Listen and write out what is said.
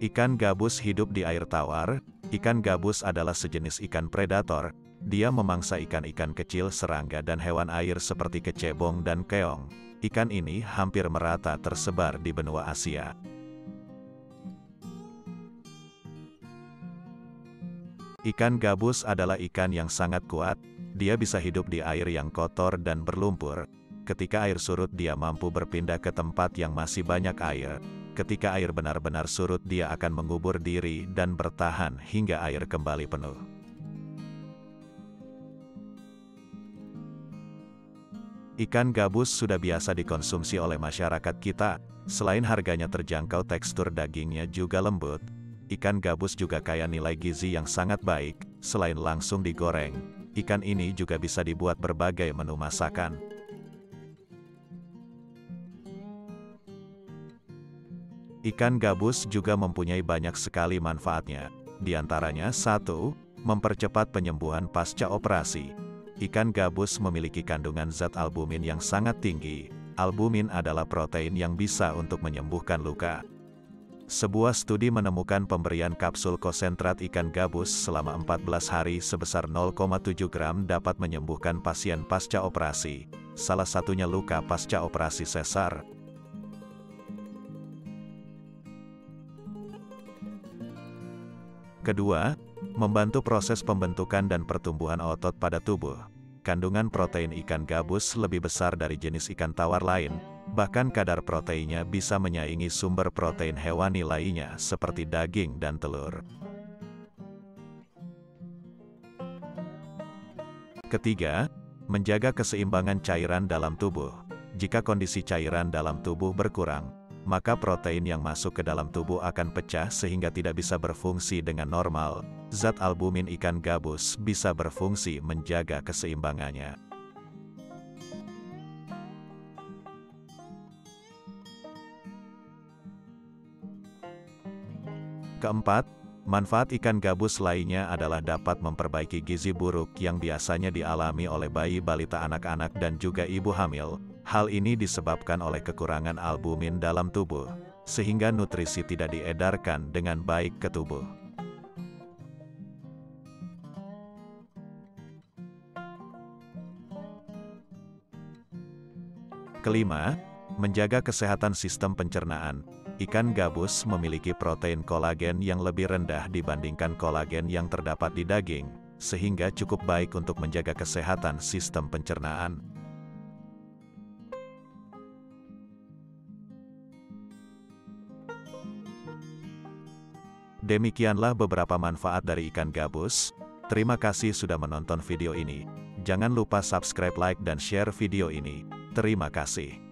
Ikan gabus hidup di air tawar. Ikan gabus adalah sejenis ikan predator. Dia memangsa ikan-ikan kecil serangga dan hewan air seperti kecebong dan keong. Ikan ini hampir merata tersebar di benua Asia. Ikan gabus adalah ikan yang sangat kuat. Dia bisa hidup di air yang kotor dan berlumpur. Ketika air surut dia mampu berpindah ke tempat yang masih banyak air. Ketika air benar-benar surut dia akan mengubur diri dan bertahan hingga air kembali penuh. Ikan gabus sudah biasa dikonsumsi oleh masyarakat kita, selain harganya terjangkau tekstur dagingnya juga lembut. Ikan gabus juga kaya nilai gizi yang sangat baik, selain langsung digoreng. Ikan ini juga bisa dibuat berbagai menu masakan. Ikan gabus juga mempunyai banyak sekali manfaatnya. Di antaranya, satu, mempercepat penyembuhan pasca operasi. Ikan gabus memiliki kandungan zat albumin yang sangat tinggi. Albumin adalah protein yang bisa untuk menyembuhkan luka. Sebuah studi menemukan pemberian kapsul konsentrat ikan gabus selama 14 hari sebesar 0,7 gram dapat menyembuhkan pasien pasca operasi, salah satunya luka pasca operasi sesar. Kedua, membantu proses pembentukan dan pertumbuhan otot pada tubuh. Kandungan protein ikan gabus lebih besar dari jenis ikan tawar lain, bahkan kadar proteinnya bisa menyaingi sumber protein hewani lainnya seperti daging dan telur. Ketiga, menjaga keseimbangan cairan dalam tubuh. Jika kondisi cairan dalam tubuh berkurang, maka protein yang masuk ke dalam tubuh akan pecah sehingga tidak bisa berfungsi dengan normal. Zat albumin ikan gabus bisa berfungsi menjaga keseimbangannya. Keempat, manfaat ikan gabus lainnya adalah dapat memperbaiki gizi buruk yang biasanya dialami oleh bayi balita anak-anak dan juga ibu hamil, Hal ini disebabkan oleh kekurangan albumin dalam tubuh, sehingga nutrisi tidak diedarkan dengan baik ke tubuh. Kelima, menjaga kesehatan sistem pencernaan. Ikan gabus memiliki protein kolagen yang lebih rendah dibandingkan kolagen yang terdapat di daging, sehingga cukup baik untuk menjaga kesehatan sistem pencernaan. Demikianlah beberapa manfaat dari ikan gabus. Terima kasih sudah menonton video ini. Jangan lupa subscribe, like, dan share video ini. Terima kasih.